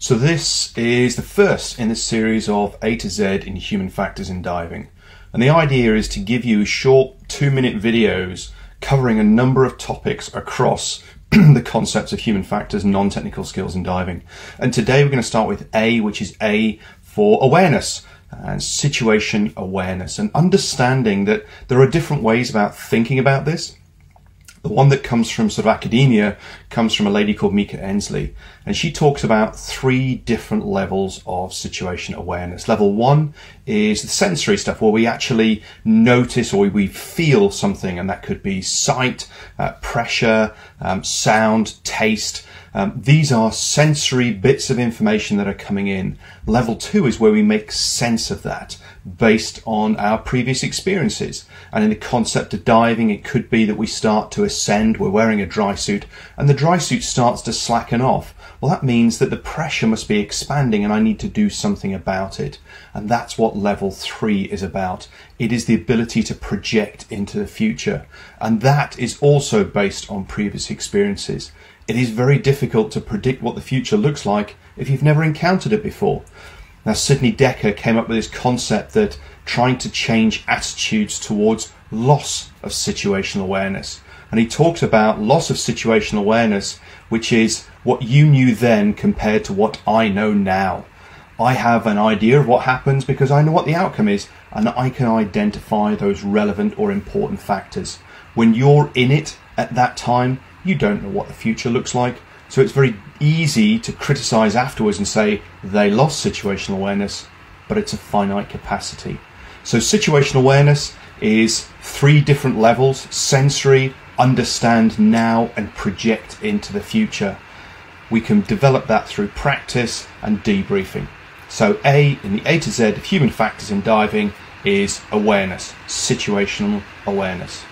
So this is the first in the series of A to Z in human factors in diving. And the idea is to give you short two minute videos covering a number of topics across the concepts of human factors, non-technical skills in diving. And today we're going to start with A, which is A for awareness and situation awareness and understanding that there are different ways about thinking about this the one that comes from sort of academia comes from a lady called Mica Endsley, and she talks about three different levels of situation awareness. Level one is the sensory stuff where we actually notice or we feel something, and that could be sight, uh, pressure, um, sound, taste. Um, these are sensory bits of information that are coming in. Level two is where we make sense of that based on our previous experiences. And in the concept of diving, it could be that we start to ascend, we're wearing a dry suit, and the dry suit starts to slacken off. Well, that means that the pressure must be expanding and I need to do something about it. And that's what level three is about. It is the ability to project into the future. And that is also based on previous experiences. It is very difficult to predict what the future looks like if you've never encountered it before. Now, Sidney Dekker came up with this concept that trying to change attitudes towards loss of situational awareness. And he talked about loss of situational awareness, which is what you knew then compared to what I know now. I have an idea of what happens because I know what the outcome is and I can identify those relevant or important factors. When you're in it at that time, you don't know what the future looks like. So it's very easy to criticize afterwards and say they lost situational awareness, but it's a finite capacity. So situational awareness is three different levels sensory, understand now, and project into the future. We can develop that through practice and debriefing. So, A in the A to Z of human factors in diving is awareness, situational awareness.